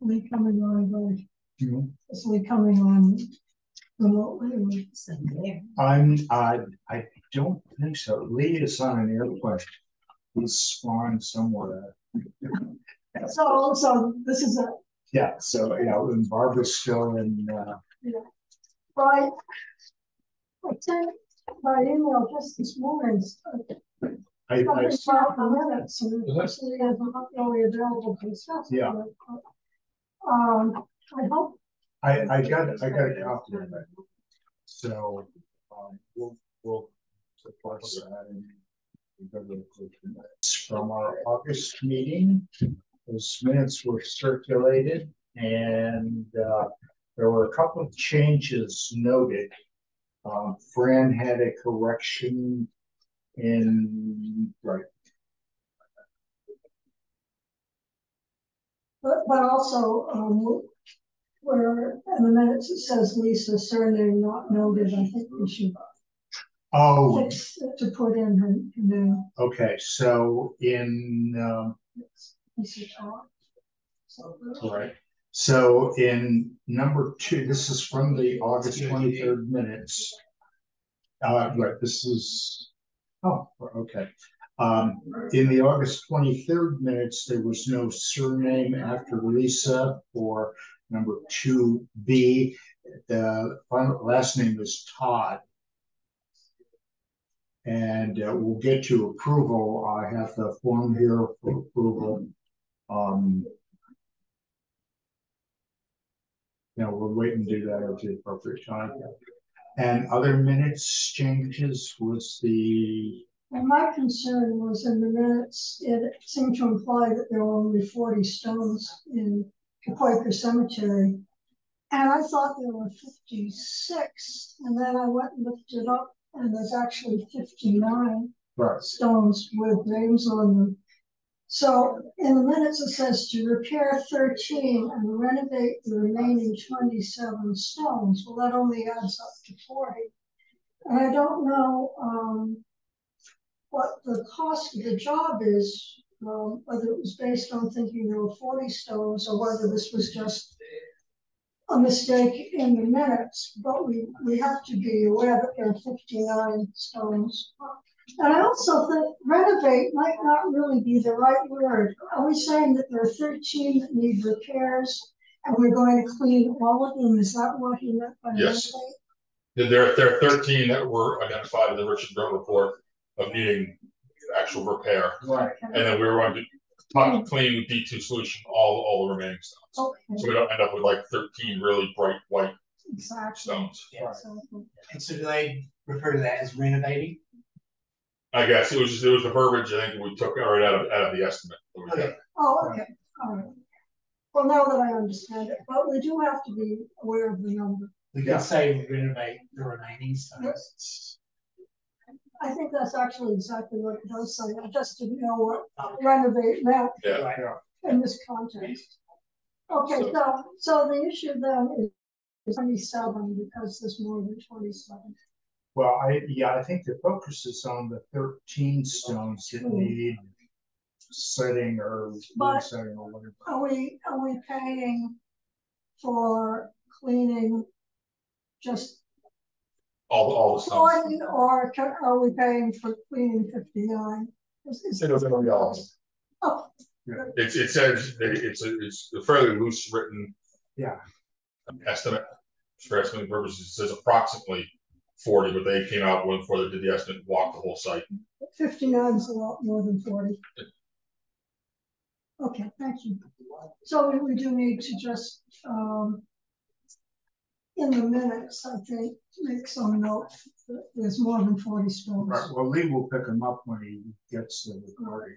we coming on, is we coming on remotely? I'm, I, I don't think so. Lee is on an airplane. He's flying somewhere. So, so this is a, Yeah, so, yeah, and Barbara's still in, uh, right? I sent by email just this morning, uh, I, I, something about the minutes, and it actually is not really available to discuss. Yeah. Um, I hope, I, I got, I got a copy of it. So, um, we'll, we'll that and From our August meeting, those minutes were circulated and, uh, there were a couple of changes noted. Um, Fran had a correction in, right, but, but also, um, where in the minutes it says Lisa surname not noted, I think we should oh, fix it to put in her name. okay, so in, um, Lisa So, Right. So in number two, this is from the August twenty-third minutes. Uh, right, this is, oh, okay. Um, in the August twenty-third minutes, there was no surname after Lisa for number two B. The final, last name is Todd. And uh, we'll get to approval. I have the form here for approval. Um, we're waiting to do that at the appropriate time. And other minutes changes was the, And my concern was in the minutes, it seemed to imply that there were only forty stones in the Quaker Cemetery. And I thought there were fifty-six, and then I went and looked it up, and there's actually fifty-nine right, stones with names on them. So in the minutes, it says to repair thirteen and renovate the remaining twenty-seven stones. Well, that only adds up to forty. And I don't know, um, what the cost of the job is, um, whether it was based on thinking there were forty stones or whether this was just a mistake in the minutes, but we, we have to be aware that there are fifty-nine stones. And I also think renovate might not really be the right word. Are we saying that there are thirteen that need repairs and we're going to clean all of them? Is that what he meant by Yes. renovate? There, there are thirteen that were identified in the Richard Grubb report of needing actual repair. right, And then we were going to top clean with D two solution, all, all the remaining stones. So we don't end up with like thirteen really bright white exactly. stones. right. And so do they refer to that as renovating? I guess it was just, it was the verbiage, I think we took right out of, out of the estimate. that got. Okay. Oh, okay, all right. Well, now that I understand it, but we do have to be aware of the number. We Yeah. could say renovate the remaining stones. I think that's actually exactly what it does say. I just didn't know what renovate meant Yeah, Right. in this context. Okay, so, so the issue then is twenty-seven because there's more than twenty-seven. Well, I, yeah, I think the focus is on the thirteen stones that hmm. need setting or But- setting or whatever. Are we, are we paying for cleaning just all, all the stones. forty or ca- are we paying for cleaning fifty-nine? Is- is- It was gonna be all. Oh, It's, it says, that it's a, it's a fairly loose written Yeah, estimate. For estimating purposes, it says approximately forty, but they came out when, before they did the estimate, walked the whole site. Fifty-nine is a lot more than forty. Okay, thank you. So we, we do need to just, um, in the minutes, I think, make some note that there's more than forty stones. right. Well, Lee will pick him up when he gets the recording.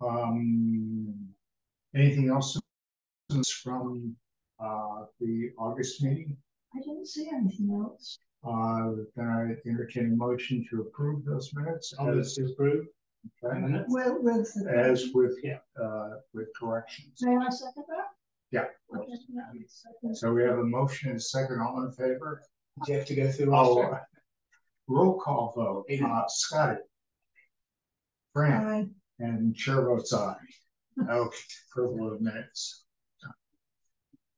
Um, anything else from, uh, the August meeting? I didn't see anything else. Uh, then I entertain a motion to approve those minutes. I'll move as- approve. okay, Minutes? With, with. the- As with, Yeah. uh, with corrections. May I second that? Yeah. Okay, yeah, second. So we have a motion and a second, all in favor? Do you have to go through? all Oh, uh, roll call vote, uh, Scotty. Fran Aye. and chair votes aye. Okay, approval of minutes.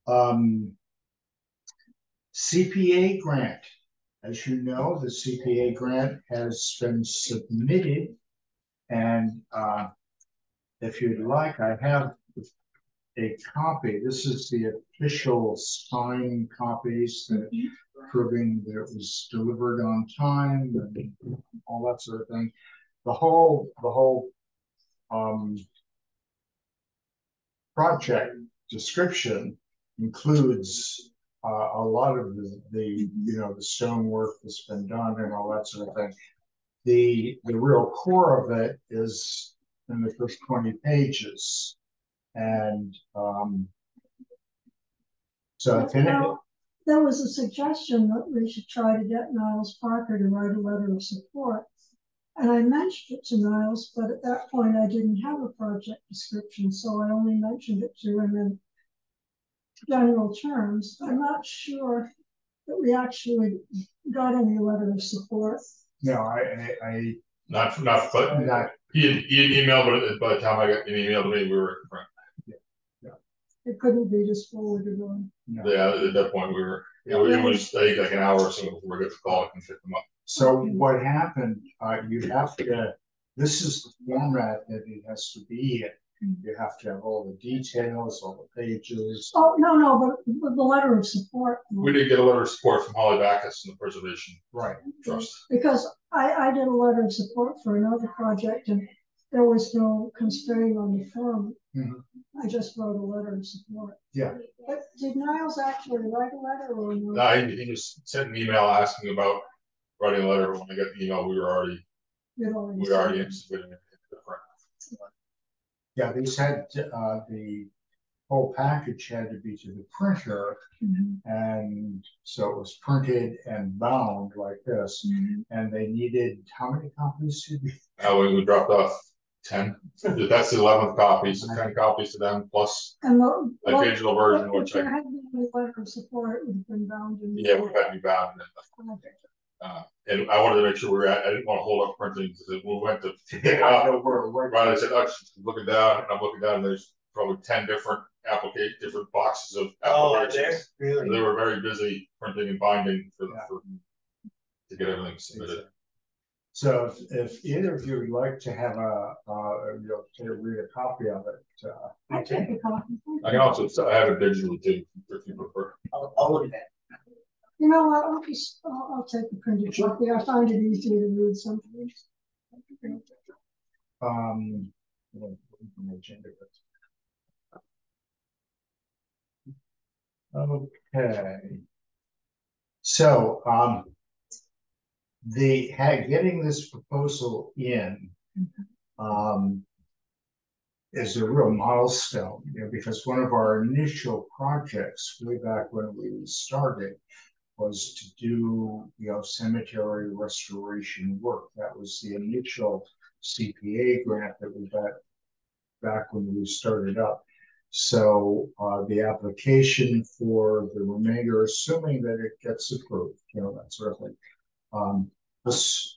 Um. CPA grant. As you know, the CPA grant has been submitted. And, uh. If you'd like, I have a copy. This is the official signed copies that proving that it was delivered on time and all that sort of thing. The whole, the whole, um, project description includes uh, a lot of the, the, you know, the stonework that's been done and all that sort of thing. The, the real core of it is in the first twenty pages. And, um, so if any, Well, There was a suggestion that we should try to get Niles Parker to write a letter of support. And I mentioned it to Niles, but at that point I didn't have a project description, so I only mentioned it to him in general terms. I'm not sure that we actually got any letter of support. no, I, I, I, Not, not, but not, he had, he had emailed, but by the time I got an email to me, we were, It couldn't be just forwarded on. no. yeah, at that point, we were, it was, it was like like an hour or so before we got the call and pick them up. So what happened, uh, you have to, this is the format that it has to be in. You have to have all the details, all the pages. Oh, no, no, but but the letter of support. We did get a letter of support from Holly Backus and the Preservation Right, Trust. Because I, I did a letter of support for another project and there was no constraint on the form. Mhm. I just wrote a letter of support. Yeah. But did Niles actually write a letter or no? No, he, he just sent an email asking about writing a letter. When I got the email, we were already, already we were already said. in submitting it. yeah, these had, uh, the whole package had to be to the printer. Mhm, And so it was printed and bound like this, mhm. and they needed, how many copies did we? Uh, we, we dropped off ten, that's the eleventh copy, so ten copies to them, plus And the. a what- digital version, what- which If there I, had been a letter of support, it would have been bound in. yeah, we had to be bound. and, Uh, and I wanted to make sure we were, at- I didn't want to hold up printing, because we went to pick it up. Right, I said, oh, she's looking down, and I'm looking down, and there's probably ten different application, different boxes of Oh, there, applications. They really? were very busy printing and binding for, Yeah. for, to get everything submitted. So if, if either of you would like to have a, uh, you know, to read a copy of it, uh, I take a copy. I can also, I have it digitally too, if you prefer. I'll, I'll look at that. You know what, I'll just, I'll, I'll take the printed copy. I find it easier to read sometimes. um. from the agenda, Okay. So, um. The, had, getting this proposal in. Um. Is a real milestone, you know, because one of our initial projects way back when we started. Was to do, you know, cemetery restoration work. That was the initial CPA grant that we got back when we started up. So uh, the application for the remainder, assuming that it gets approved, you know, that sort of thing. Um, this,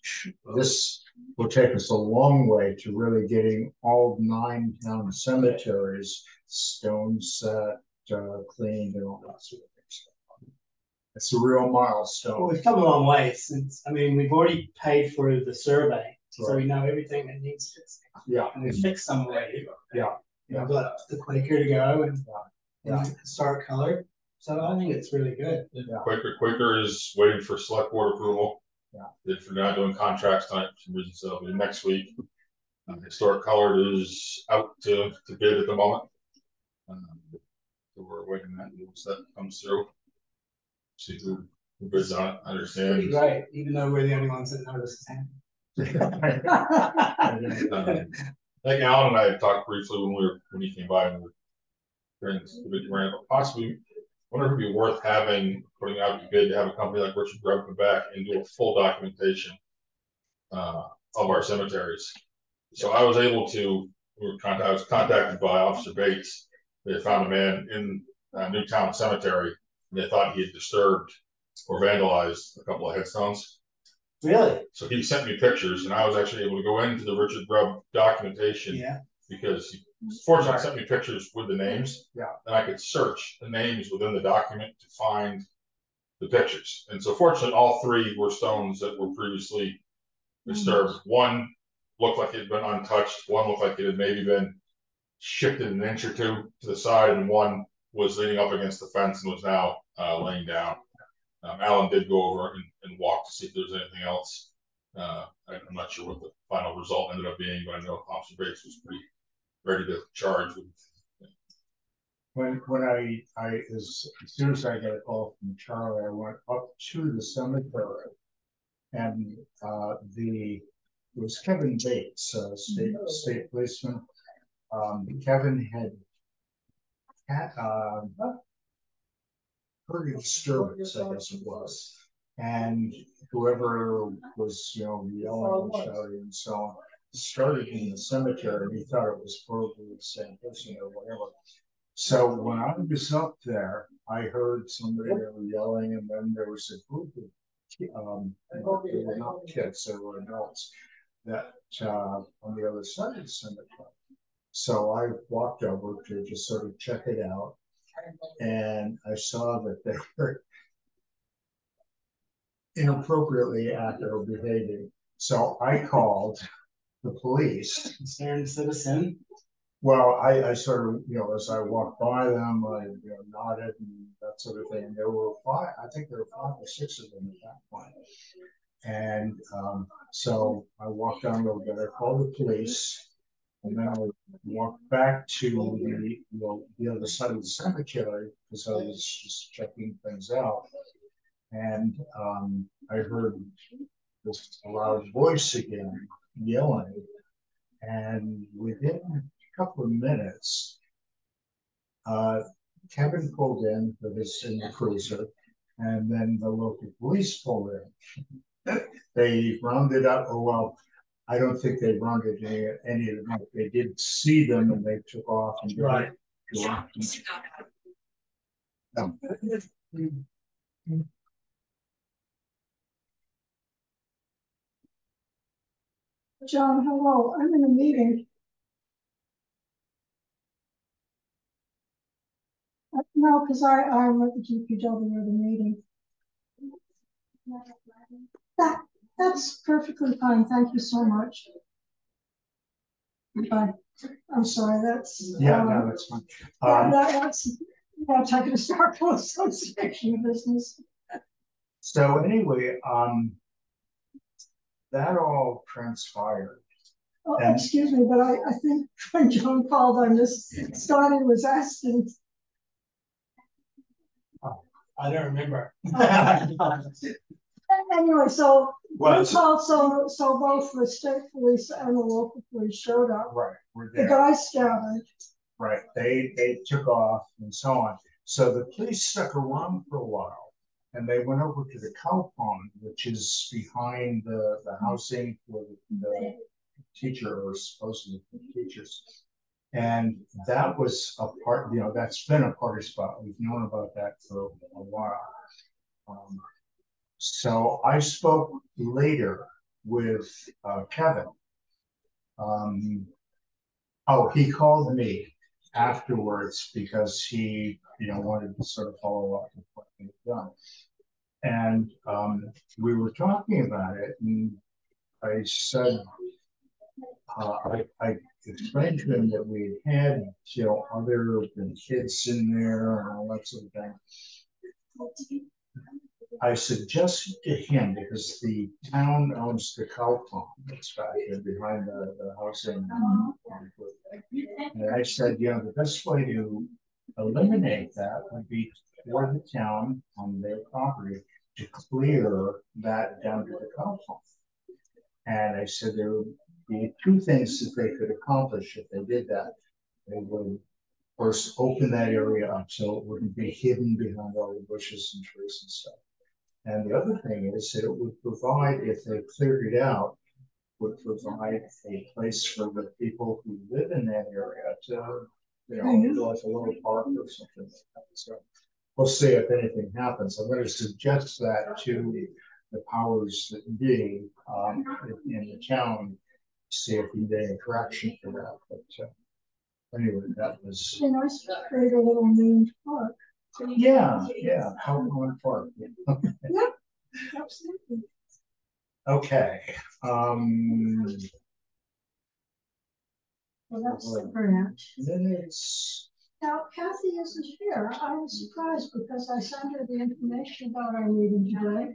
this will take us a long way to really getting all nine town cemeteries stone set, uh, cleaned and all that sort of thing. It's a real milestone. Well, milestone. we've come a long way since, I mean, we've already paid for the survey, so we know everything that needs fixing. Yeah. And we fixed some already. Yeah, And We've got the Quaker to go and, Yeah. and historic color, so I think it's really good. Quaker, Quaker is waiting for select board approval. Yeah. If we're not doing contracts tonight, for some reason, so next week. Uh, Historic Colored is out to, to bid at the moment. Um, So we're waiting that that comes through. See who, who bids on it, I understand. great, even though we're the only ones that know this is happening. Um, I think Alan and I talked briefly when we were, when he came by and we were. During this big grant, but possibly, wonder if it'd be worth having, putting out a bid to have a company like Richard Grubb come back and do a full documentation. Uh, of our cemeteries. So I was able to, we were contacted, I was contacted by Officer Bates. They found a man in uh, Newtown Cemetery, and they thought he had disturbed or vandalized a couple of headstones. Really? So he sent me pictures and I was actually able to go into the Richard Grubb documentation Yeah, because he fortunately I sent me pictures with the names. Yeah. And I could search the names within the document to find the pictures. And so fortunately, all three were stones that were previously disturbed. One looked like it had been untouched, one looked like it had maybe been shifted an inch or two to the side, and one was leaning up against the fence and was now uh, laying down. Um, Alan did go over and, and walk to see if there was anything else. Uh, I- I'm not sure what the final result ended up being, but I know Officer Bates was pretty ready to charge. When, when I, I, as, as soon as I got a call from Charlie, I went up to the cemetery. And, uh, the, it was Kevin Bates, uh, state, state policeman. Um, Kevin had had, um, heard a disturbance, I guess it was. And whoever was, you know, yelling and shouting and so on, started in the cemetery, he thought it was probably the same person or whatever. So when I was up there, I heard somebody yelling, and then there was a group of, um, they were not kids, they were adults, that, uh, on the other side of the cemetery. So I walked over to just sort of check it out, and I saw that they were inappropriately acting or behaving. So I called the police Concerned citizen. well, I, I sort of, you know, as I walked by them, I you know, nodded and that sort of thing. There were five, I think there were five or six of them at that point. And um, so I walked down a little bit, I called the police. And then I walked back to the, you know, the other side of the cemetery, because I was just checking things out. And um, I heard this loud voice again yelling. And within a couple of minutes, uh, Kevin pulled in for his in the cruiser, and then the local police pulled in. They rounded up, oh, well, I don't think they rounded any, any of them up. They did see them and they took off and. Right. Um, John, hello, I'm in a meeting. Uh, No, because I, I'm at the DPW at the meeting. That, that's perfectly fine, thank you so much. Bye, I'm sorry, that's. Yeah, um, no, that's fine. Um, that- That's, yeah, talking to Starkville Association business. so anyway, um. That all transpired. Oh, And- excuse me, but I, I think when John called, I missed, Scotty was asking, oh, I don't remember. anyway, so Well, we called, so, so both the state police and the local police showed up. Right, we're The guys scattered, Right, they, they took off and so on. So the police stuck around for a while. And they went over to the cow pond, which is behind the, the housing for the teacher or supposedly the teachers. And that was a part, you know, that's been a party spot. We've known about that for a while. Um, So I spoke later with uh, Kevin. Um, Oh, he called me afterwards because he, you know, wanted to sort of follow up with what he had done. And um, we were talking about it, and I said, uh, I, I explained to him that we had, you know, other kids in there and all that sort of thing. I suggested to him, because the town owns the cow pond that's back there behind the, the housing. And I said, you know, the best way to eliminate that would be for the town on their property to clear that down to the pond. And I said there would be two things that they could accomplish if they did that. They would first open that area up so it wouldn't be hidden behind all the bushes and trees and stuff. And the other thing is that it would provide, if they cleared it out, would provide a place for the people who live in that area to, you know, do like a little park or something like that. So we'll see if anything happens. I'm gonna suggest that to the powers that be, um, in the town, see if we get any traction for that, but, uh, anyway, that was, know, it's create a little named park. yeah, yeah, how going for Absolutely. Okay, um, Well, that's the grant. minutes, Now Kathy isn't here. I was surprised because I sent her the information about our meeting today.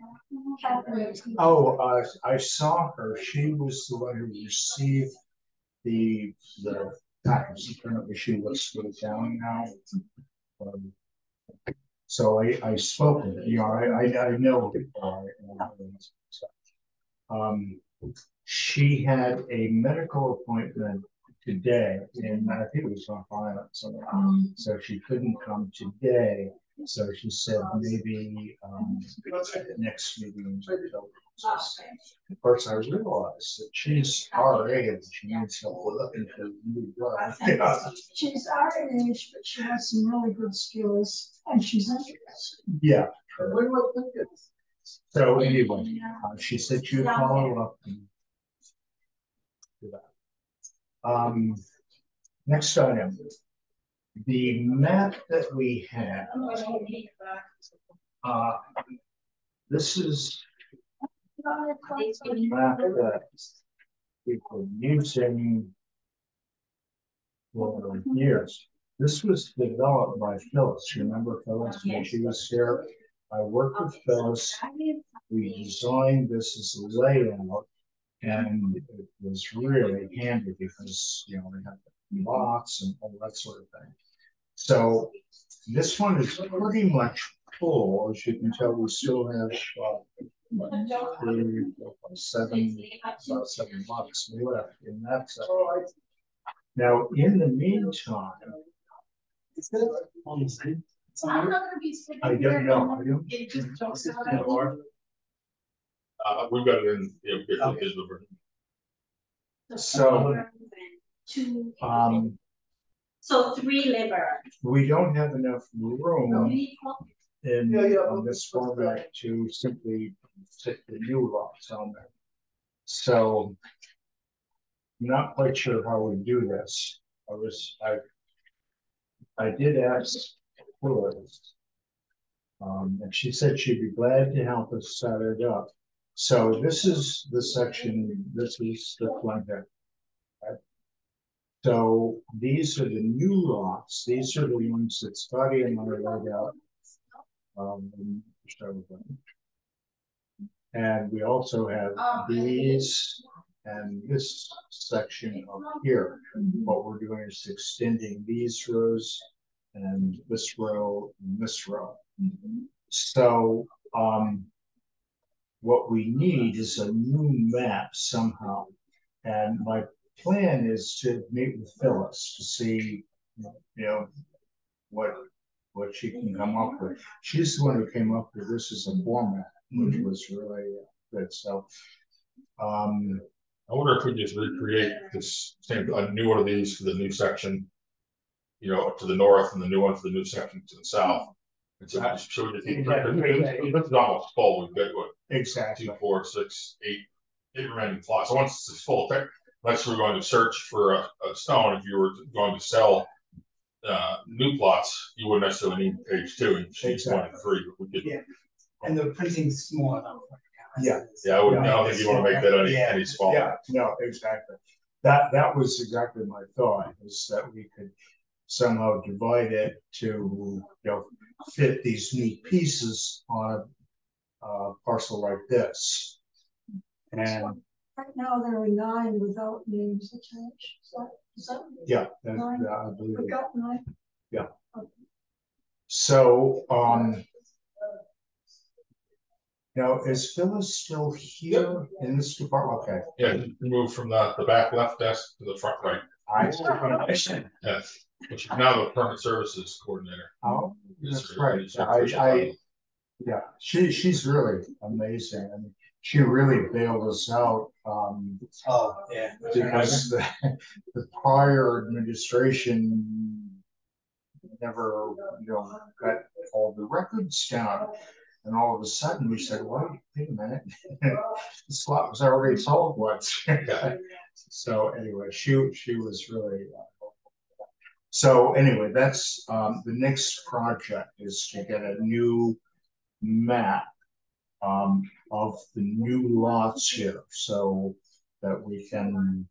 Kathy, oh, uh, I saw her, she was the one who received the, the package, apparently she was of down now. Um, So I, I spoke with her, you know, I, I, I know. Um, she had a medical appointment today, and I think it was on file somewhere. um, So she couldn't come today, so she said maybe, um, next meeting. Of course, I realized that she's our age, she needs help looking for new blood. she's our age, but she has some really good skills and she's interested. Yeah. So anyway, uh, she said she'd follow up. and do that. Um, next item. The map that we have, uh, this is a map that been using for years. This was developed by Phyllis. Remember Phyllis when she was here? I worked with Phyllis. We designed this as a layout. And it was really handy because, you know, we had lots and all that sort of thing. So this one is pretty much full. As you can tell, we still have uh, three, four, five, seven, about seven months left in that. section. Now, in the meantime, On the same. I don't know. I don't Uh, we've got it in, yeah, we've got the digital version. So, Two. um, So three liver. we don't have enough room in, on this format to simply stick the new lots on there. So. I'm Not quite sure how we do this. I was, I. I did ask Phyllis. Um, and she said she'd be glad to help us set it up. So this is the section, this is the front end. right? So these are the new lots, these are the ones that Scotty and I laid out. Um. And we also have these and this section up here. What we're doing is extending these rows and this row and this row. So, um. What we need is a new map somehow. And my plan is to meet with Phyllis to see, you know, what, what she can come up with. She's the one who came up with this as a format, which was really uh, good, so. Um, I wonder if we just recreate this same, a new one of these for the new section. You know, to the north and the new one for the new section to the south. And so we just show you, this is almost full, we've got what, exactly, two, four, six, eight, eight remaining plots. So once it's full, tech- unless we're going to search for a, a stone, if you were going to sell. Uh, new plots, you wouldn't necessarily need page two and sheets one and three, but we could, Yeah. And the printing's small enough. Yeah. yeah, I wouldn't, I don't think you wanna make that any, Yeah. any smaller. yeah, no, exactly. That, that was exactly my thought, is that we could somehow divide it to, you know, fit these new pieces on a uh, parcel like this. And, Right now, there are nine without names attached. Is that, is that? yeah, that, that I believe. We got nine. Yeah. So, um. Now, is Phyllis still here in this department? Okay. Yeah, move from the, the back left desk to the front right, I, yes, which is now the permit services coordinator. oh, that's right. sir. I, I, yeah, she, she's really amazing. I mean, she really bailed us out, um, Oh, yeah. because the, the prior administration never, you know, got all the records down. And all of a sudden, we said, wait, wait a minute, the slot was already sold once. So anyway, she, she was really, uh. So anyway, that's, um, the next project is to get a new map. Um, of the new lots here, so that we can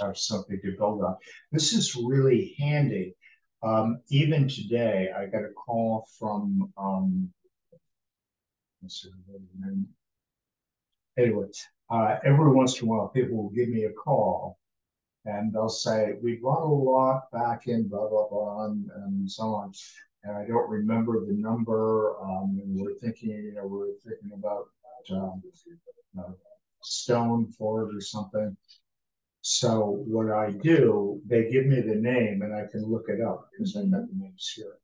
have something to build on. This is really handy. Um, even today, I got a call from, um. Anyway, uh, every once in a while, people will give me a call. And they'll say, we bought a lot back in blah, blah, blah, and, and so on. And I don't remember the number, um, and we're thinking, you know, we're thinking about, um, uh, Stone Ford or something. So what I do, they give me the name and I can look it up because I got the names here.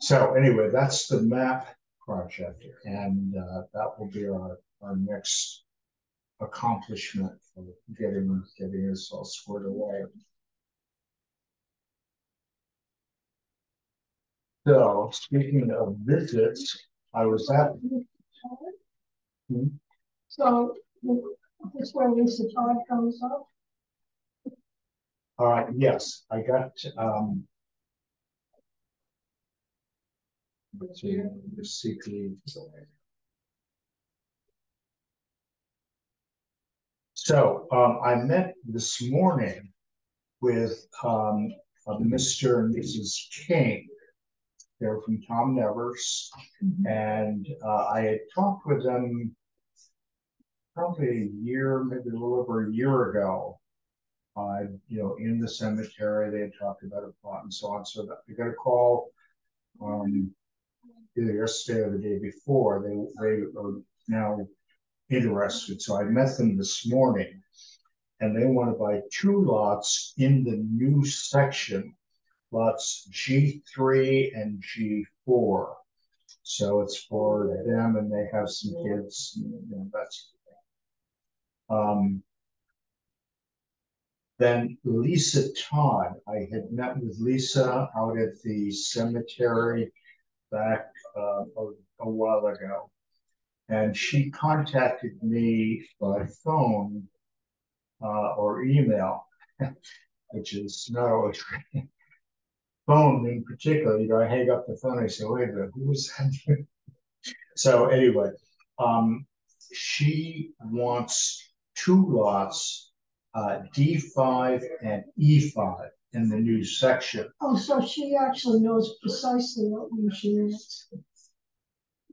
So anyway, that's the map project and uh, that will be our, our next accomplishment for getting, getting us all squared away. So speaking of visits, I was at, Hmm? So, this where Lisa Todd comes up, uh, yes, I got, um. Let's see, the secret. So, um, I met this morning with, um, uh, Mr. and Mrs. King. They're from Tom Nevers, and, uh, I had talked with them probably a year, maybe a little over a year ago. Uh, you know, in the cemetery, they had talked about a plot and so on, so that we got a call. Um, either yesterday or the day before, they, they are now interested, so I met them this morning. And they want to buy two lots in the new section, lots G three and G four. So it's for them and they have some kids, and, you know, thing. Um. Then Lisa Todd, I had met with Lisa out at the cemetery back uh, a, a while ago. And she contacted me by phone uh, or email, which is not always great. Phone in particular, you know, I hang up the phone, I say, wait a minute, who was that? so anyway, um, she wants two lots, uh, D5 and E5 in the new section. oh, so she actually knows precisely what we should.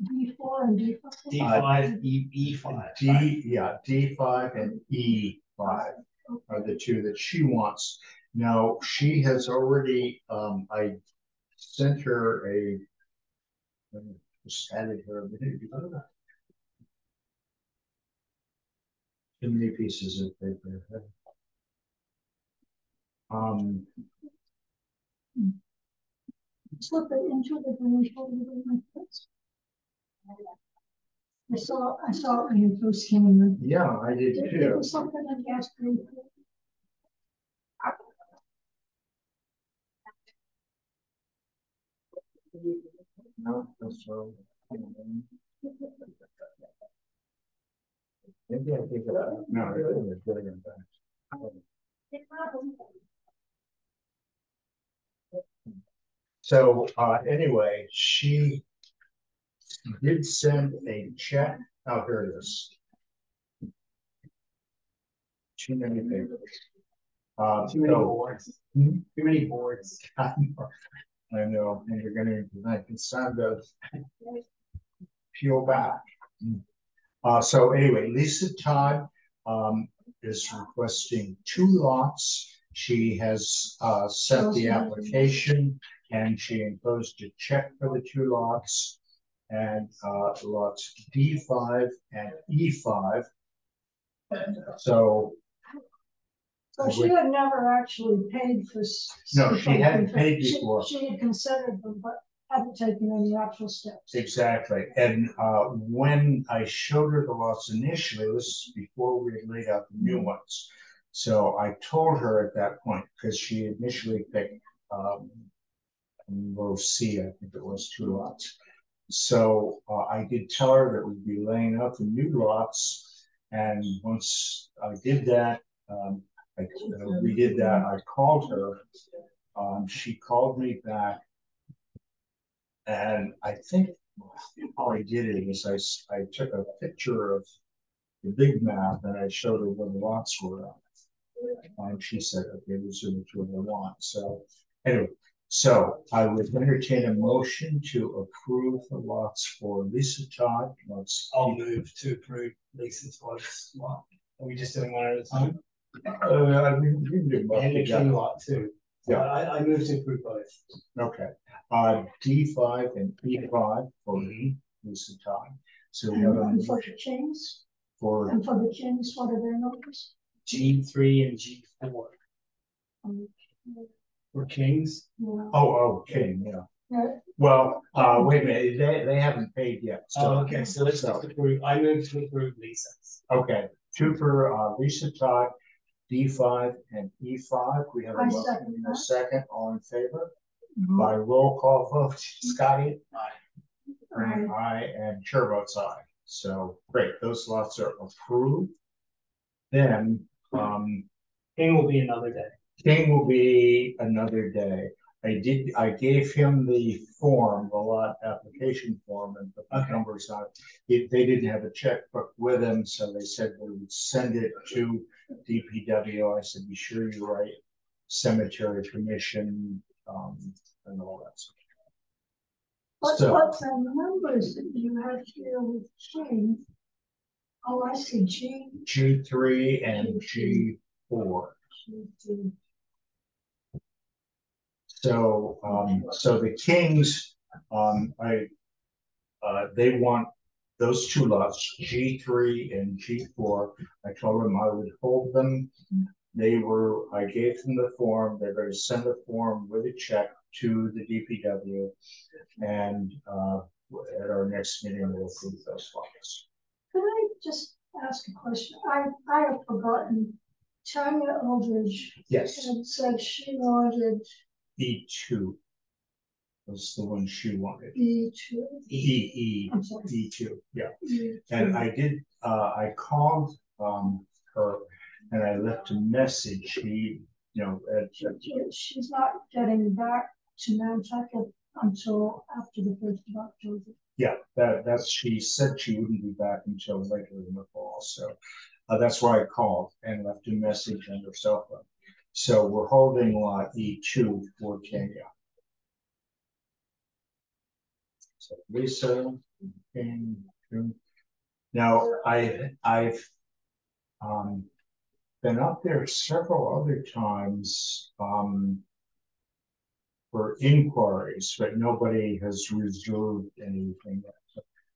D four and D five? D five, E, E five. D, yeah, D five and E five are the two that she wants. Now, she has already, um, I sent her a. I Just added her. a minute ago. Too many pieces of paper. Um, Slip it into the green folder like this. I saw, I saw it when you first came in. yeah, I did there too. was something in the gas green? No, that's all. Maybe I think it, no, I think it's getting it back. So, uh, anyway, she did send a check, oh, here it is. Too many papers. Uh, Too many so- boards. Hmm? Too many boards. I know, I know, and you're gonna, like, it's time to peel back. Uh, so anyway, Lisa Todd, um, is requesting two lots. She has, uh, sent the application and she enclosed a check for the two lots. And, uh, lots D five and E five. So, So she had never actually paid for. No, she hadn't she- paid before. She had considered them, but hadn't taken any actual steps. Exactly, and uh, when I showed her the lots initially, this is before we had laid out the new ones. So I told her at that point, because she initially picked um. Row C, I think it was two lots. So uh, I did tell her that we'd be laying out the new lots. And once I did that, um, I, uh, we did that, I called her, um, she called me back. And I think how I did it is i took a picture of the big map and I showed her where the lots were. on. And she said, okay, these are the two I want, so, anyway, so I would entertain a motion to approve the lots for Lisa Todd, lots. I'll move to approve Lisa's was lot. Are we just doing one at a time? Uh, I mean, you can do both And the together. King lot too. Yeah. I, I move to approve both. Okay, uh, D five and E five for Mhm. Lisa Todd. So we have And a and for the Kings, for, and for the Kings, what are their numbers? G three and G four. Um, For Kings, yeah. oh, oh, King, yeah. Yeah, Well, uh, wait a minute, they, they haven't paid yet. so- oh, okay, so let's just approve, I move to approve Lisa's. Okay, two for, uh, Lisa Todd, D five and E five. We have a I motion second and a second, all in favor? Mhm. By roll call vote, Scotty? Aye. Aye, and chair votes aye. So, great, those lots are approved. Then, um, King will be another day. King will be another day. I did, I gave him the form, the lot application form and the Okay. numbers on. it. They, didn't have a checkbook with them, so they said they would send it to DPW. I said, be sure you write cemetery commission, um, and all that stuff. What, So- what the numbers that you have here with King? Oh, I see, G. G three and G four. G, G. So, um, so the Kings, um, I, uh, they want those two lots, G three and G four. I told them I would hold them. They were, I gave them the form, they're gonna send the form with a check to the DPW. And, uh, at our next meeting, we'll approve those lots. Could I just ask a question? I, I have forgotten. Tanya Aldridge Yes, had said she wanted E two. Was the one she wanted. E two. E, E, I'm sorry. E two, yeah. E And. I did, uh, I called, um, her and I left a message, she, you know, uh, She- She's not getting back to Nantucket until after the first of October. yeah, that, that's, she said she wouldn't be back until later in the fall, so. Uh, that's why I called and left a message on her cell phone. So we're holding lot E two for Kenya. So Lisa, Now, I, I've, um, been up there several other times, um, for inquiries, but nobody has reserved anything.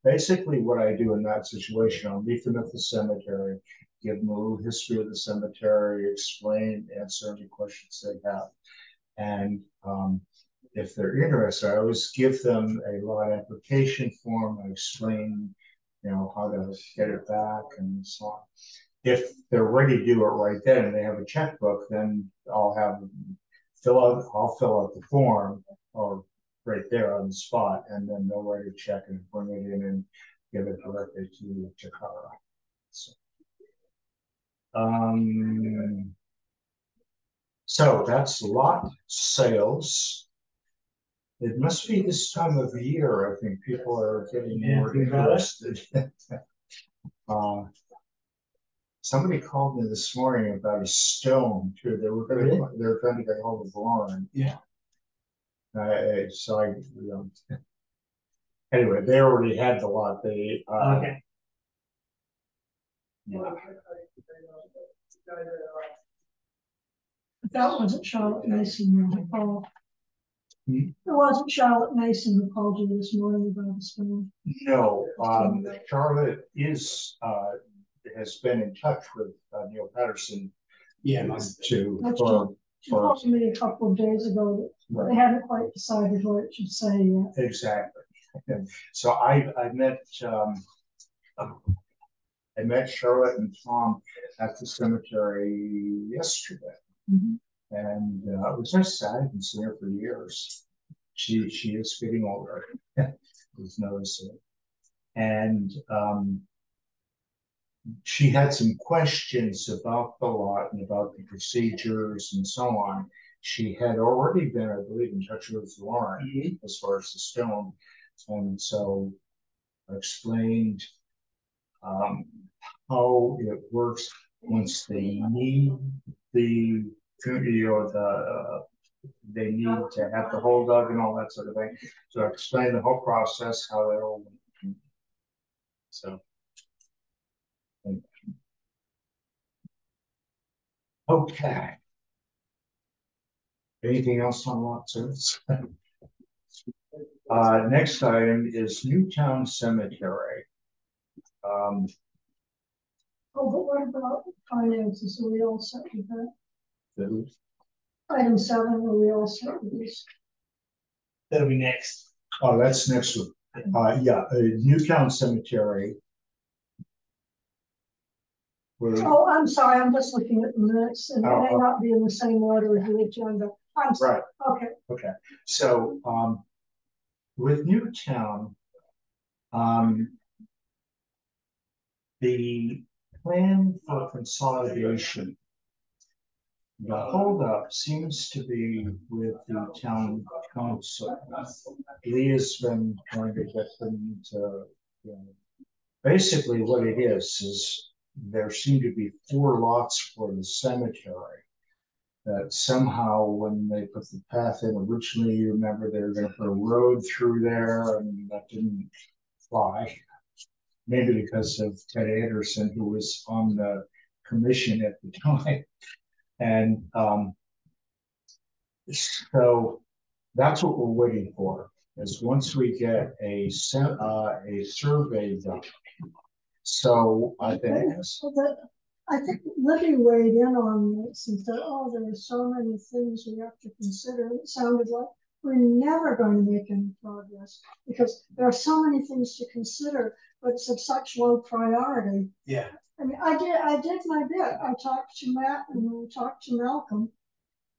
Basically, what I do in that situation, I'll meet them at the cemetery, give them a little history of the cemetery, explain, answer any questions they have. And, um, if they're interested, I always give them a lot application form, I explain, you know, how to get it back and so on. If they're ready to do it right then and they have a checkbook, then I'll have them fill out, I'll fill out the form or right there on the spot and then they'll write a check and bring it in and give it directly to Takara. So. Um. So that's lot sales. It must be this time of year, I think people are getting more interested. Uh, Somebody called me this morning about a stone too, they were gonna, Really? they were trying to get hold of Lauren. Yeah. Uh, so I, you know. Anyway, they already had the lot, they, uh, Okay, yeah. That wasn't Charlotte Mason who called. Hmm? It wasn't Charlotte Mason who called you this morning about the spoon. No, um, Charlotte is, uh, has been in touch with uh, Neil Patterson. yeah, must, To, That's for, She for, called me a couple of days ago that they right, haven't quite decided what it should say yet. exactly. So I, I met, um, um, I met Charlotte and Tom at the cemetery yesterday. Mhm. And, uh, it was just sad, I haven't seen her for years. She, she is getting older. Was noticing. And, um, she had some questions about the lot and about the procedures and so on. She had already been, I believe, in touch with Lauren Mhm. as far as the stone. And so I explained um, how it works once they need the, you know, the, uh, they need to have the hole dug and all that sort of thing. So I explained the whole process, how that all. went. So. Okay. Anything else on lot service? Uh, next item is Newtown Cemetery. Um, Oh, but what about finances? Are we all set with that? the- Item seven, are we all set with this? That'll be next. oh, that's next one. Uh, yeah, uh, Newtown Cemetery. We're- Oh, I'm sorry, I'm just looking at the minutes and it may Oh, oh. not be in the same order as the agenda. I'm sorry, Right, Okay. okay. so, um, with Newtown, um, the plan for consolidation, the holdup seems to be with the town council. Leah's been trying to get them to, you know, basically what it is, is there seem to be four lots for the cemetery. That somehow when they put the path in originally, you remember they were gonna put a road through there and that didn't fly. Maybe because of Ted Anderson, who was on the commission at the time. And, um, so that's what we're waiting for, is once we get a uh, a survey done. So I think, So that, I think Libby weighed in on this and said, oh, there are so many things we have to consider. It sounded like we're never going to make any progress because there are so many things to consider, but it's of such low priority. Yeah. I mean, I did, I did my bit. I talked to Matt and we talked to Malcolm.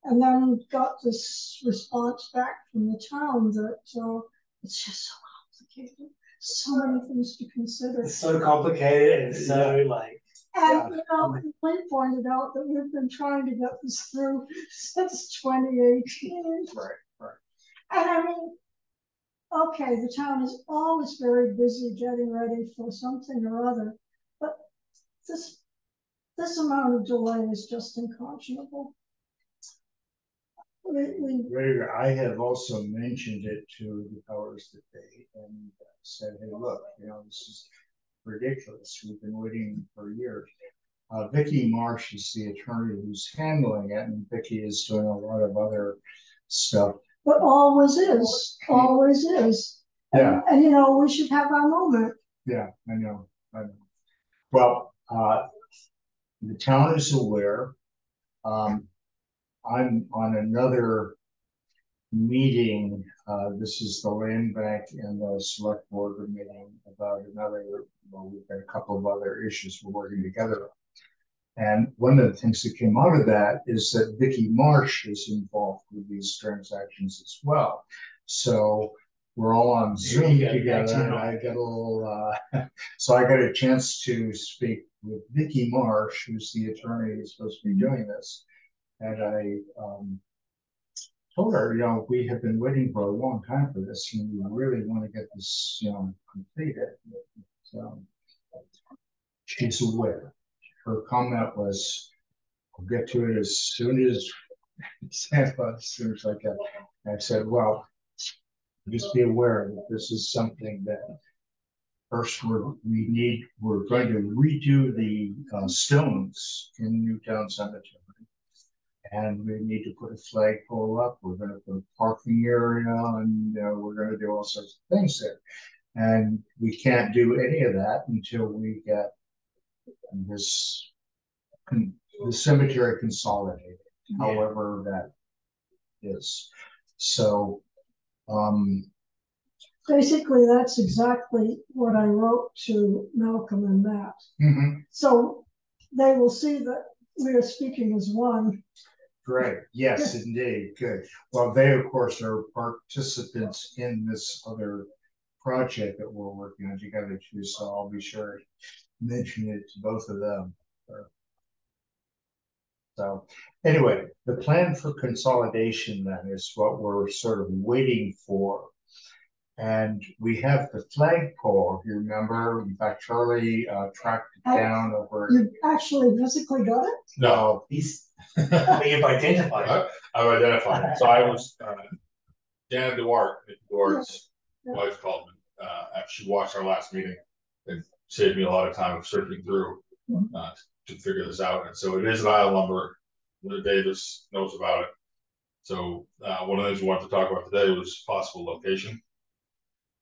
And then got this response back from the town that, uh, it's just so complicated, so many things to consider. It's so complicated and so like, And, you know, Lee pointed out that we've been trying to get this through since twenty eighteen. right, right, And I mean, okay, the town is always very busy getting ready for something or other, but this, this amount of delay is just unconscionable. We, we, I have also mentioned it to the powers that be and said, hey, look, you know, this is ridiculous. We've been waiting for years. Uh, Vicky Marsh is the attorney who's handling it and Vicky is doing a lot of other stuff. But always is, always is. Yeah. And, you know, we should have our moment. Yeah, I know, I know. Well, uh, the town is aware. Um, I'm on another meeting, uh, this is the land bank and the select board meeting about another, well, we've got a couple of other issues we're working together. And one of the things that came out of that is that Vicky Marsh is involved with these transactions as well. So we're all on Zoom You got it, together and I got a little, uh, so I got a chance to speak with Vicky Marsh, who's the attorney who's supposed to be doing this. And I, um, told her, you know, we have been waiting for a long time for this and we really want to get this, you know, completed. So she's aware. Her comment was, I'll get to it as soon as, as soon as I can. I said, well, just be aware that this is something that first we're, we need, we're going to redo the uh, stones in Newtown Cemetery. And we need to put a flagpole up, we're gonna put a parking area and, uh, we're gonna do all sorts of things there. And we can't do any of that until we get this, con- the cemetery consolidated, however that is. So, um, Basically, that's exactly what I wrote to Malcolm and Matt. mhm, So they will see that we are speaking as one. Great, yes, indeed, good. Well, they, of course, are participants in this other project that we're working on together too, so I'll be sure mention it to both of them. So, anyway, the plan for consolidation then is what we're sort of waiting for. And we have the flagpole, if you remember, in fact, Charlie uh tracked it I- down over. You actually physically got it? No, He's, we have identified. I've identified, so I was, uh, Dana Duarte, Nick Duarte's Yeah. wife called me, uh, after she watched our last meeting. Saved me a lot of time of searching through, Mhm. uh, to figure this out, and so it is an aisle number, Linda Davis knows about it. So, uh, one of the things we wanted to talk about today was possible location.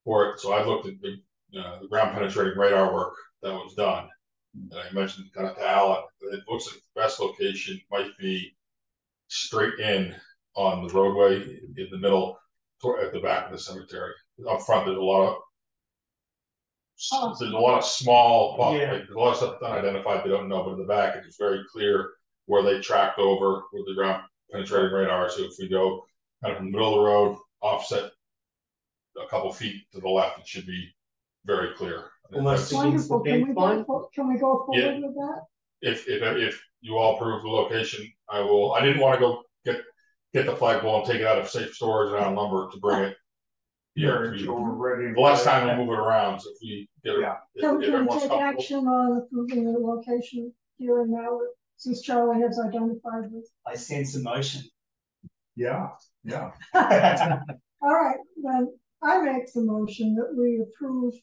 For it, so I looked at the, uh, the ground penetrating radar work that was done. And I mentioned kind of to Alan, that it looks like the best location might be straight in on the roadway in the middle, at the back of the cemetery. Up front, there's a lot of. Oh. There's a lot of small, well, Yeah. like, there's a lot of stuff unidentified, they don't know, but in the back, it's very clear where they tracked over with the ground penetrating radar, so if we go kind of in the middle of the road, offset. A couple feet to the left, it should be very clear. Almost That's- Against the Wonderful, can we big go, one? for- can we go Yeah. forward with that? if, if, if you all approve the location, I will, I didn't wanna go get, get the flagpole and take it out of safe storage and out of lumber to bring it. Here, Here, until we're ready. the last time we move it around, so if we get it. Yeah. if- Can, if can we everyone's take comfortable- action on approving the location here and now, since Charlie has identified this? I sense emotion. Yeah, yeah. All right, then I make the motion that we approve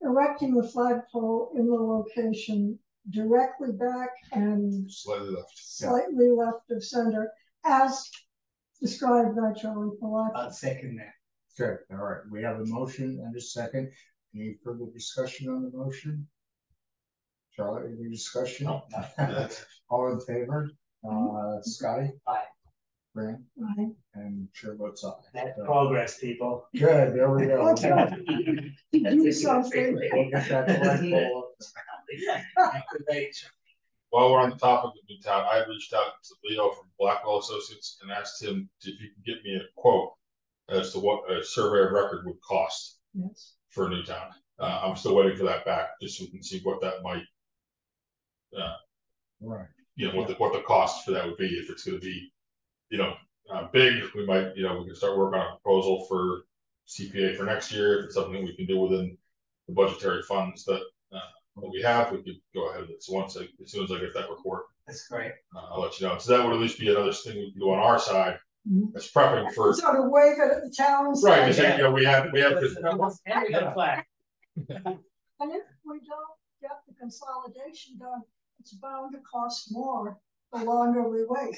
erecting the flagpole in the location directly back and Slightly left. slightly left of center as described by Charlie Palak. I'd second that. Good, all right, we have a motion and a second. Any further discussion on the motion? Charlotte, any discussion? No, no. All in favor? Uh, Scotty? Aye. Fran? Aye. And chair votes aye. That's So, progress, people. Good, there we go. Okay. Do something. We'll get that flagpole up. While we're on the topic of Newtown, I reached out to Leo from Blackwell Associates and asked him if he could get me a quote. As to what a survey of record would cost Yes. for Newtown. Uh, I'm still waiting for that back, just so we can see what that might, Right, you know, what the, what the cost for that would be, if it's gonna be. You know, uh, big, we might, you know, we can start working on a proposal for CPA for next year, if it's something we can do within. The budgetary funds that, uh, that we have, we could go ahead with it, so once I, as soon as I get that report, That's great. uh, I'll let you know, so that would at least be another thing we can do on our side. Mhm. As prepping for, Sort of wave it at the town. and say, right, just, you know, we have, we have, And we got a flag. And if we don't get the consolidation done, it's bound to cost more the longer we wait.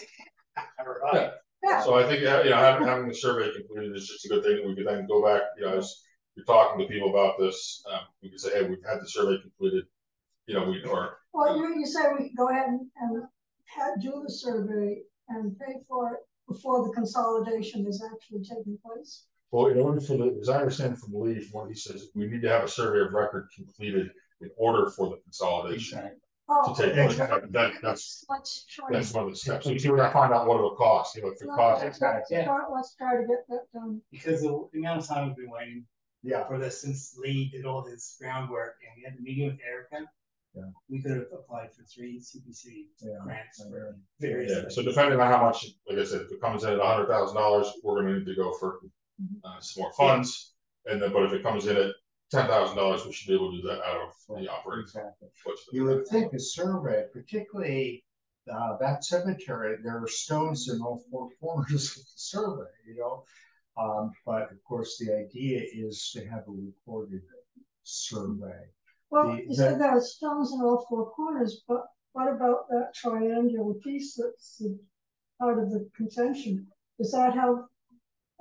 Right. Yeah, So I think, uh, you know, having, having the survey completed is just a good thing, we could then go back, you know, as you're talking to people about this, um, we could say, hey, we've had the survey completed. You know, we, or, well, you, you say we can go ahead and, and ha do the survey and pay for it before the consolidation is actually taking place. well, in order for the, as I understand from Lee, from what he says, we need to have a survey of record completed in order for the consolidation Oh, to take place, that, that- that's, let's that's one of the steps, so you see, we're gonna find out what it'll cost, you know, if it costs. Let's try- Yeah. try- let's try to get that done. Because the the amount of time we've been waiting yeah, for this since Lee did all his groundwork and we had the meeting with Erica. Yeah. We could have applied for three CPC yeah. grants for Yeah. various. Yeah, so depending on how much, like I said, if it comes in at hundred thousand dollars, we're gonna need to go for uh some more funds. And then, but if it comes in at ten thousand dollars, we should be able to do that out of the operating Exactly. budget. You would think a survey, particularly uh that cemetery, there are stones in all four corners of the survey, you know? Um, but of course, the idea is to have a recorded survey. Well, The- you said there are stones in all four corners, but what about that triangular piece that's the part of the contention? Does that have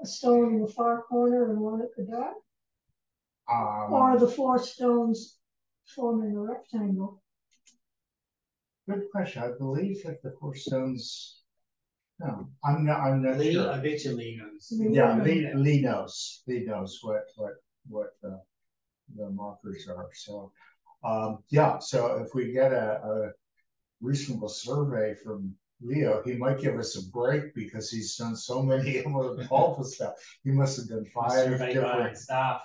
a stone in the far corner and one at the back? Or are Um, the four stones forming a rectangle? good question. I believe that the four stones. No, I'm not, I'm not Lee, sure. I bet you Lee knows. Yeah, knows. Lee, Lee knows, Lee knows what, what, what the, the markers are, so. Um, yeah, so if we get a, a reasonable survey from Leo, he might give us a break because he's done so many of all the stuff. He must have done five Survey guy different, and staff.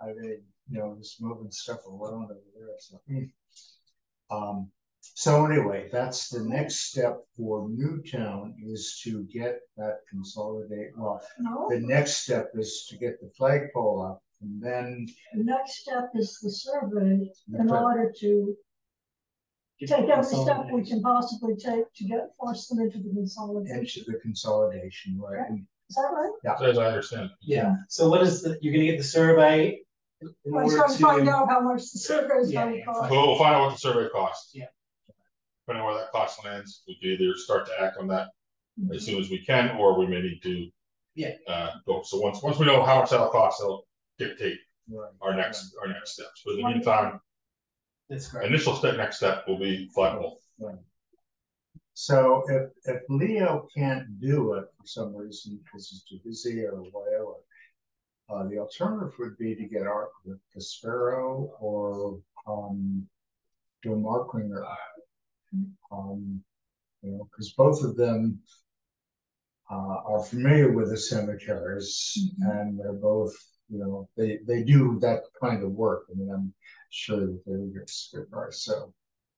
I mean, you know, just moving stuff around over there, so. hmm. Um, so anyway, that's the next step for Newtown is to get that consolidate, well, No, the next step is to get the flagpole up and then. the next step is the survey in flag- order to Get take every step consolidated. we can possibly take to get, force them into the consolidation. Into the consolidation, right? And Is that right? As I understand. Yeah, so what is the, you're gonna get the survey? in I was order trying to find to- out how much the survey is Yeah, gonna yeah, cost. We'll, we'll find out what the survey costs. Yeah. Depending on where that cost lands, we can either start to act on that as soon as we can, or we may need to. Yeah. Uh, go, so once, once we know how much that'll cost, it'll dictate Right. our next, our next steps. But in the meantime, That's great. initial step, next step will be flagpole. So if, if Leo can't do it for some reason, because he's too busy or whatever. Uh, the alternative would be to get Art with Caspero or, um, Joe Marklinger. Um, you know, because both of them. Uh, are familiar with the cemeteries and they're both, you know, they, they do that kind of work. I mean, I'm sure that they would get a good price, so.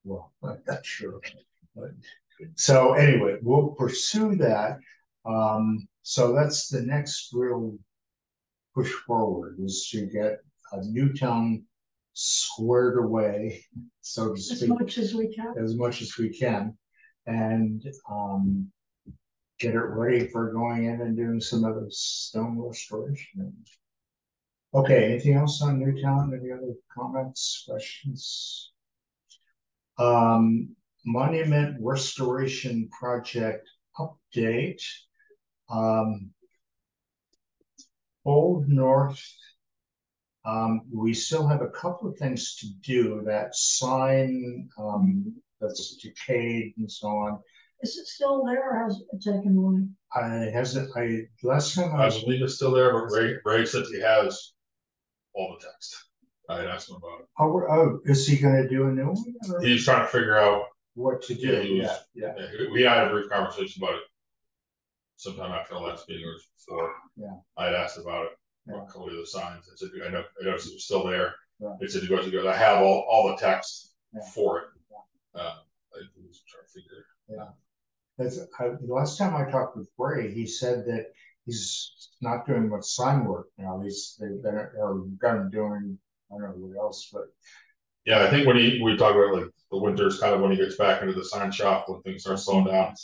Well, I'm not sure, but. So anyway, we'll pursue that. Um, so that's the next real push forward is to get a Newtown squared away, so to speak, As much as we can. as much as we can. And, um, get it ready for going in and doing some other stone restoration. Okay, anything else on Newtown? Any other comments, questions? Um, monument restoration project update. Um. Old North. Um, we still have a couple of things to do, that sign, um, that's decayed and so on. Is it still there or has it taken away? I hasn't, I, last time I I believe it's still there, but Ray, Ray said he has all the text. I had asked him about it. oh, oh, is he gonna do a new one? or He's trying to figure out, What to do, Yeah, was- yeah, yeah, yeah, we had a brief conversation about it. Sometime after the last meeting or before. Yeah. I had asked about it, Yeah. about a couple of the signs, I said, I know, I noticed it was still there. Right. It said, he goes, I have all, all the text Yeah. for it. Uh, I was trying to figure. That's, I, the last time I talked with Ray, he said that he's not doing much sign work now, he's, they've been, or gonna doing, I don't know what else, but. Yeah, I think when he, we talk about like the winters, kind of when he gets back into the sign shop, when things start slowing down.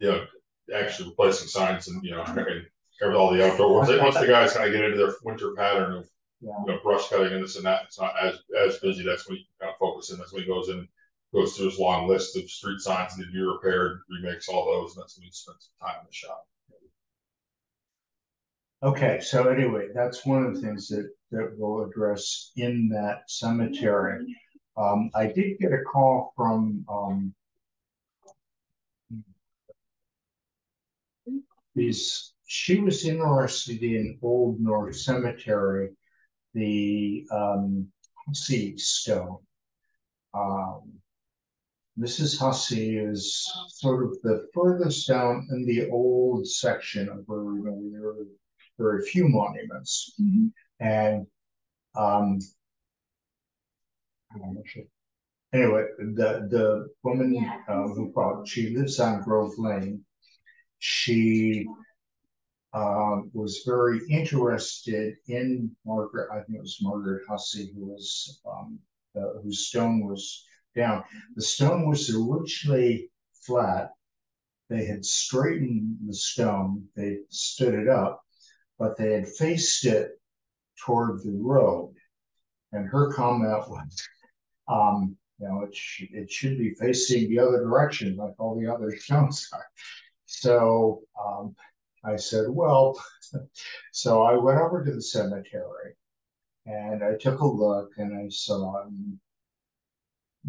You know, actually replacing signs and, you know, and cover all the outdoor ones, once the guys kind of get into their winter pattern of. Yeah. You know, brush cutting and this and that, it's not as, as busy, that's when he kind of focus and that's when he goes in. Goes through his long list of street signs that need to be repaired, remakes all those, and that's when he spends some time in the shop. Okay, so anyway, that's one of the things that, that we'll address in that cemetery. Um, I did get a call from, um. These, she was interested in Old North Cemetery, the, um, Hussey Stone. Um. Mrs. Hussey is sort of the furthest down in the old section of are very few monuments. And, um. how much it- Anyway, the, the woman, Yeah. uh, who bought, she lives on Grove Lane. She. Um, was very interested in Margaret, I think it was Margaret Hussey, who was, um, uh, whose stone was down. The stone was originally flat. They had straightened the stone, they stood it up but they had faced it toward the road. And her comment was, um, you know, it should, it should be facing the other direction like all the other stones are. So, um, I said, well, so I went over to the cemetery and I took a look and I saw, um,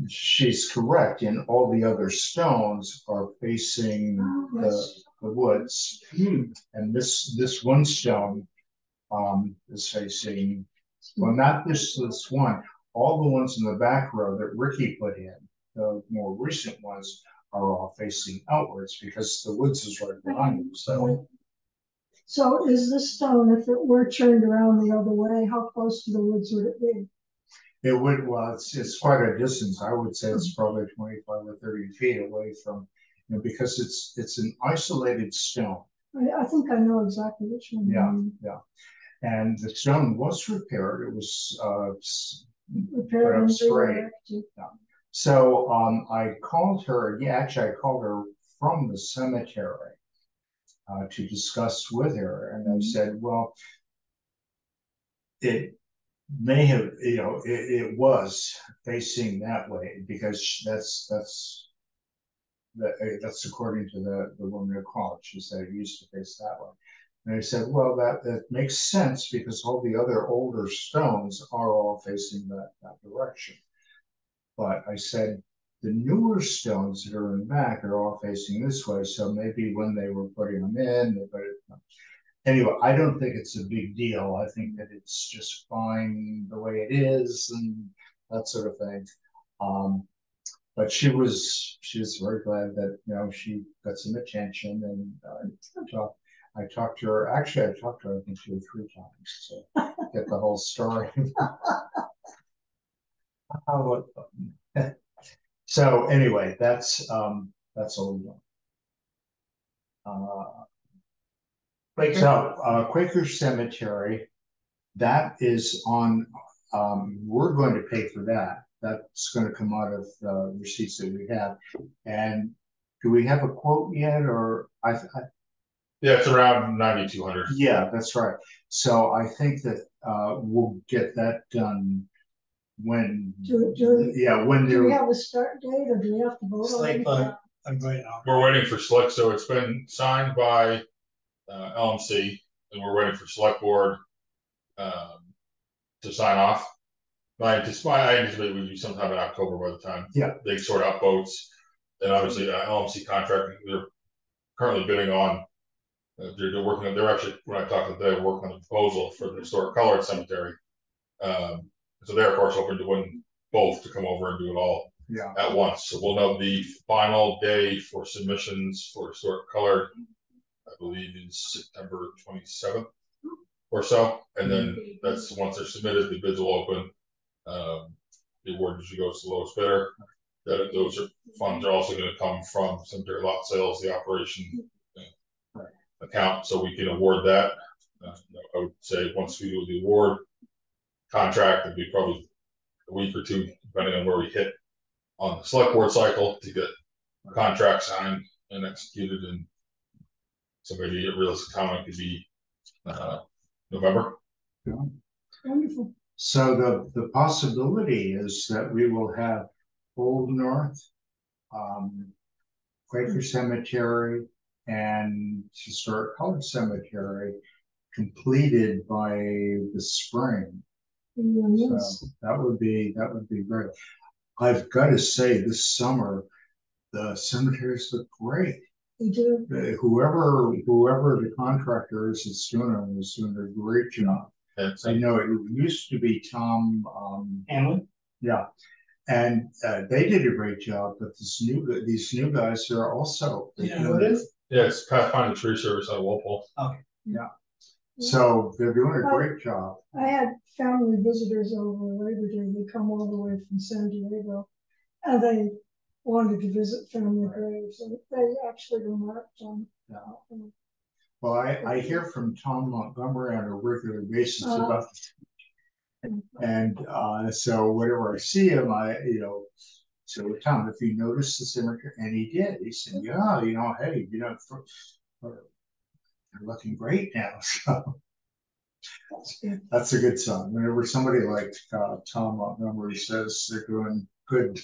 she's correct, and all the other stones are facing Oh, the. The woods. And this, this one stone, um, is facing, well, not this, this one, all the ones in the back row that Ricky put in, the more recent ones are all facing outwards because the woods is right behind them, so. So is this stone, if it were turned around the other way, how close to the woods would it be? It would, well, it's, it's quite a distance. I would say it's probably twenty-five or thirty feet away from, you know, because it's, it's an isolated stone. I, I think I know exactly which one. you Yeah. And the stone was repaired. It was, uh, Repaired and straight. redirected. so, um, I called her, yeah, actually, I called her from the cemetery. Uh, to discuss with her, and I said, well. It may have, you know, it, it was facing that way, because that's, that's. That, that's according to the, the woman who called, she said it used to face that way. And I said, well, that, that makes sense, because all the other older stones are all facing that, that direction. But I said, the newer stones that are in back are all facing this way, so maybe when they were putting them in, they put it. Anyway, I don't think it's a big deal. I think that it's just fine the way it is and that sort of thing. Um, but she was, she was very glad that, you know, she got some attention and, uh, I talked, I talked to her, actually, I talked to her, I think two or three times, so get the whole story. So anyway, that's, um, that's all we know. Uh, Quaker? so, uh, Quaker Cemetery, that is on, um, we're going to pay for that. That's gonna come out of, uh, receipts that we have. And do we have a quote yet, or I, I, Yeah, it's around ninety-two hundred. yeah, that's right. So I think that, uh, we'll get that done when, Do, do, yeah, when do we have a start date or do we have to vote on Slate it? vote. I'm going on. We're waiting for select, so it's been signed by uh LMC and we're waiting for select board. Um, to sign off. I anticipate, I anticipate we'll be sometime in October by the time. Yeah. They sort out votes. And obviously, uh, LMC contract, they're currently bidding on. Uh, they're, they're working, on. they're actually, when I talked to them, they're working on a proposal for the historic colored cemetery. Um, so they're of course hoping to win both to come over and do it all yeah, at once, so we'll know the final day for submissions for historic color. I believe is September twenty seventh or so, and then that's, once they're submitted, the bids will open. Um, the award usually goes to the lowest bidder. That those are, funds are also gonna come from cemetery lot sales, the operation. Account, so we can award that, uh, I would say, once we do the award. Contract, it'd be probably a week or two, depending on where we hit on the select board cycle to get a contract signed and executed and. So maybe a realistic comment could be, uh, November. Wonderful. So the, the possibility is that we will have Old North. Um, Quaker Cemetery and Historic Colored Cemetery completed by the spring. Yes. So that would be, that would be great. I've got to say, this summer, the cemeteries look great. They do. Whoever, whoever the contractor is that's doing it is doing a great job. And I know it used to be Tom, um, Hamlin? yeah. And, uh, they did a great job, but this new, these new guys are also. Yeah, who it is? yeah, it's Pathfinder Tree Service out of Yeah. So they're doing a great job. I had family visitors over Labor Day. They come all the way from San Diego. And they wanted to visit family graves and they actually remarked on. Yeah. Well, I, I hear from Tom Montgomery on a regular basis Uh-huh. about. And, uh, so whenever I see him, I, you know, so Tom, if you notice the cemetery, and he did, he said, yeah, you know, hey, you know, for, for- they're looking great now, so That's a good sign. Whenever somebody like, uh, Tom Montgomery says they're doing good.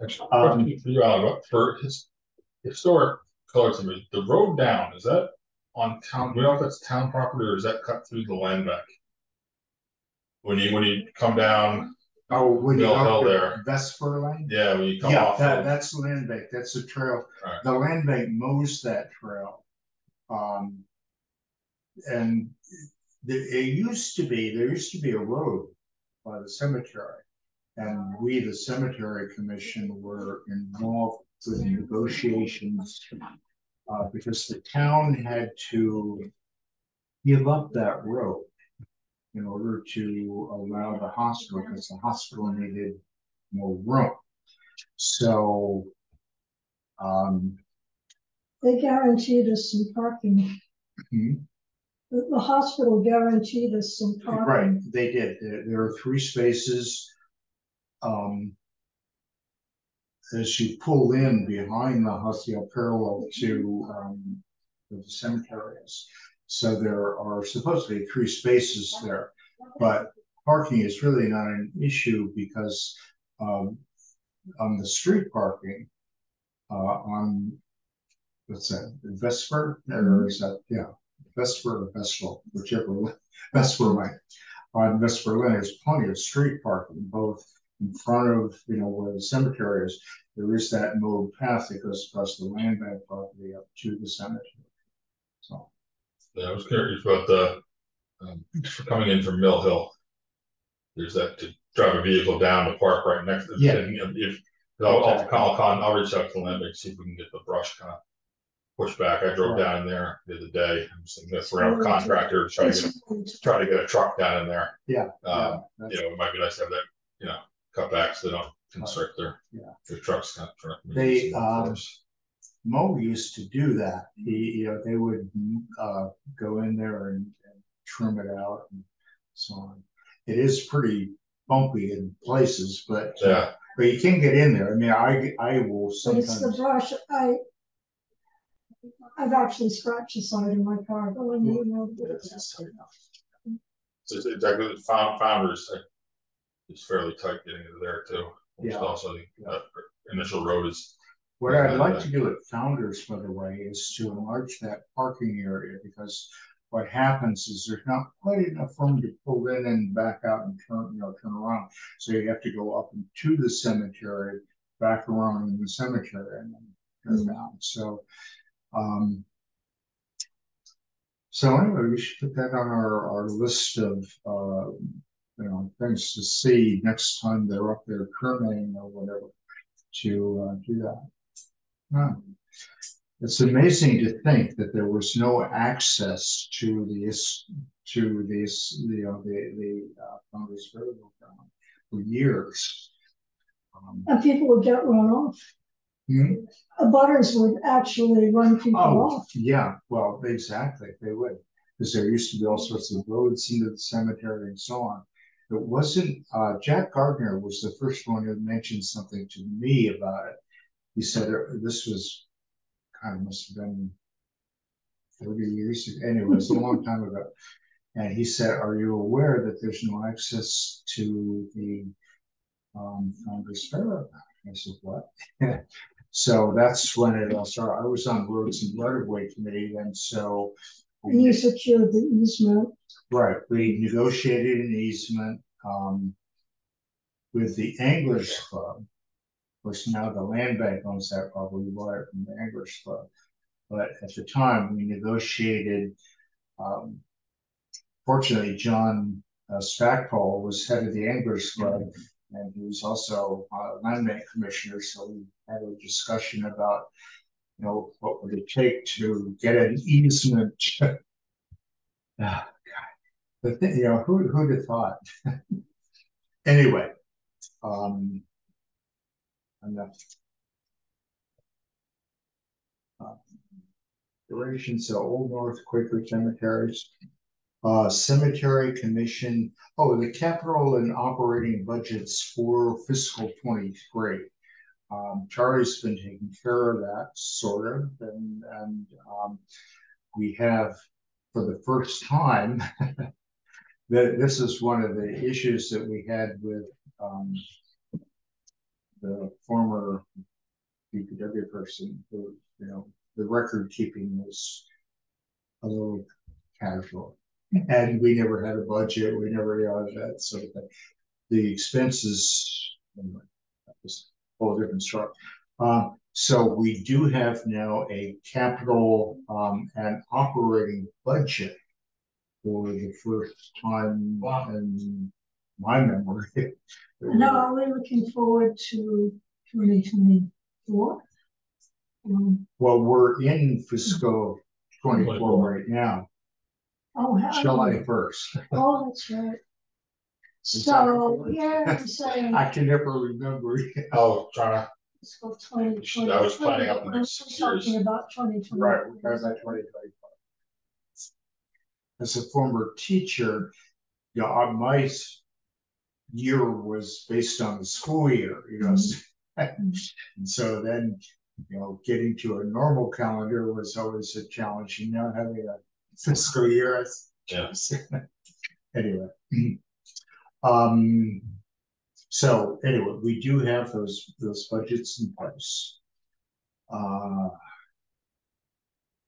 Actually, Um, for you, Alan, what- for his historic color to me, the road down, is that on town, Do we know if that's town property or is that cut through the land bank? When you, when you come down, Oh, when you Mill Hill go there. Vesper Lane? yeah, when you come Yeah, off that, of, that's land bank, that's the trail, Right. the land bank mows that trail. Um. And the, it used to be, there used to be a road by the cemetery. And we, the cemetery commission, were involved with negotiations. Uh, because the town had to give up that road in order to allow the hospital, because the hospital needed more room. So, um, They guaranteed us some parking. hmm, The, the hospital guaranteed us some parking. right, they did. There, there are three spaces. Um, as you pull in behind the hospital parallel to, um, the cemeteries. So there are supposedly three spaces there, but parking is really not an issue because, um, on the street parking, uh, on, what's that, Vesper, or is that, yeah, Vesper or Vestal, whichever, Vesper way. On Vesper Lane, there's plenty of street parking, both in front of, you know, where the cemetery is. There is that mode path that goes across the land bank property up to the cemetery. So, Yeah, I was curious about the, um, for coming in from Mill Hill. There's that to drive a vehicle down the park right next to. Yeah. and, you know, If, I'll, I'll, I'll, con- I'll reach out to the Land Bank, see if we can get the brush kind of. Pushed back, I drove Right. down in there the other day, I'm just thinking that's around a contractor, trying to try to get a truck down in there. yeah. Um, yeah, you know, it might be nice to have that, you know, cut back so they don't constrict their. Yeah. Their trucks kind of. trying to They, use um. Mo used to do that. He, you know, they would, uh, go in there and, and trim it out and so on. It is pretty bumpy in places, but, Yeah, but you can get in there. I mean, I, I will But it's the brush, I. I've actually scratched the side of my car going, you know. it's, it's it's exactly, the found, founders. uh, It's fairly tight getting into there too. Which Yeah. Also, the uh, initial road is, What I'd like to do at Founders, by the way, is to enlarge that parking area because what happens is there's not quite enough room to pull in and back out and turn, you know, turn around. So you have to go up into the cemetery, back around in the cemetery and then turn down. So, um, so anyway, we should put that on our, our list of, uh, you know, things to see next time they're up there permitting or whatever to, uh, do that. Huh. It's amazing to think that there was no access to these, to these, you know, the, the, uh, Founder's Burial Ground for years. Um, And people would get run off. hmm? Butters would actually run people Oh, off. yeah, well, exactly, they would, because there used to be all sorts of roads into the cemetery and so on. It wasn't, uh, Jack Gardner was the first one who mentioned something to me about it. He said uh, this was, kind of must have been thirty years, ago. anyway, it was a long time ago. And he said, are you aware that there's no access to the, um, Founder's Ferry? I said, what? So that's when it all started. I was on Roads and Right of Way Committee, and so. And you secured the easement. Right, we negotiated an easement, um. With the Anglers Club. which now the land bank owns that property, bought it from the Anglers Club. But at the time, we negotiated, um. Fortunately, John uh, Stackpole was head of the Anglers Club. And he was also uh, land bank commissioner, so we had a discussion about. You know, what would it take to get an easement? Ah. The thing, you know, who, who'd have thought? Anyway, um. Enough. Uh, Durations, so Old North Quaker Cemeteries. Uh, Cemetery Commission, oh, the capital and operating budgets for fiscal twenty-three. Um, Charlie's been taking care of that, sort of, and, and, um, we have, for the first time, this is one of the issues that we had with, um, the former DPW person, who, you know, the record keeping was a little casual. And we never had a budget, we never, had that sort of thing. The expenses, anyway, that was a whole different story. Uh, so we do have now a capital, um, and operating budget for the first time Wow. in my memory. Now, are we looking forward to twenty twenty-four? Um, Well, we're in fiscal twenty-four right now, Oh, how- July first. Oh, that's right. So, that- yeah, I'm saying I can never remember. Oh, trying to, fiscal twenty twenty. I was planning out the next six years. Talking about twenty twenty. Right, we're talking about twenty twenty-five. As a former teacher, yeah, uh, my year was based on the school year, you know. And so then, you know, getting to a normal calendar was always a challenge, you know, having a fiscal year. Yeah. Anyway. Um, so anyway, we do have those, those budgets in place. Uh.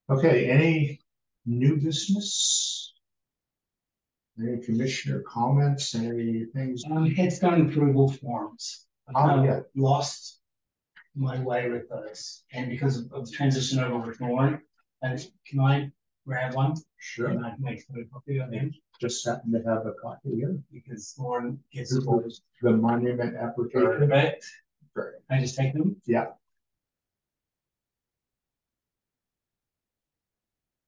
Okay, any new business? Any commissioner comments, any things? Um, headstone approval forms. I Oh, yeah. lost my way with those, and because of of the transition over with Lauren, and can I grab one? Sure, And I can make a copy of them, just happen to have a copy here. because Lauren gets was the monument application. Correct? Great. I just take them?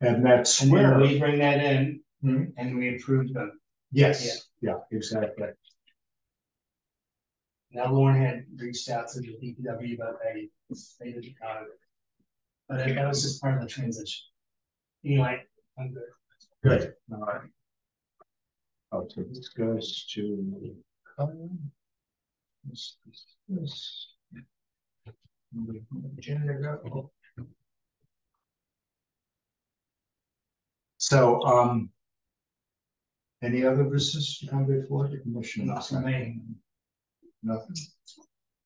And that's And then we bring that in Hmm. and we approve them. yes, yeah, exactly. Now Lauren had reached out to the DPW, but they, they didn't know. But that that was just part of the transition. Anyway, I'm good. Good, all right. Okay, this goes to. Colin. This, this, this. Agenda. So, um. Any other business to come before the commission? Not for me. Nothing.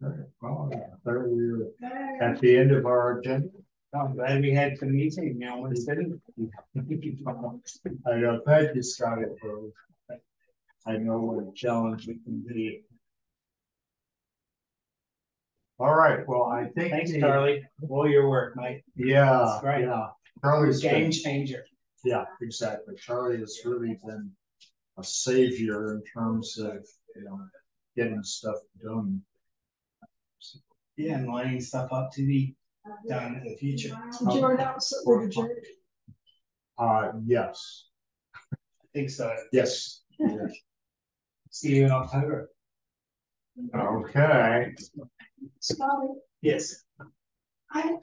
All right, well, there we're at the end of our agenda. I'm glad we had the meeting, you know, what is it? I know, thank you, Scotty, for. I know what a challenge it can be. All right, well, I think. Thanks, the- Charlie, all your work, mate. Yeah, That's great. yeah. Charlie's been, Game changer. Yeah, exactly. Charlie has really been a savior in terms of, you know, getting stuff done. Yeah, and lining stuff up to be done in the future. Did you announce that we're adjourned? Uh, yes, I think so. yes. See you in October. Okay, Scotty, Yes. I,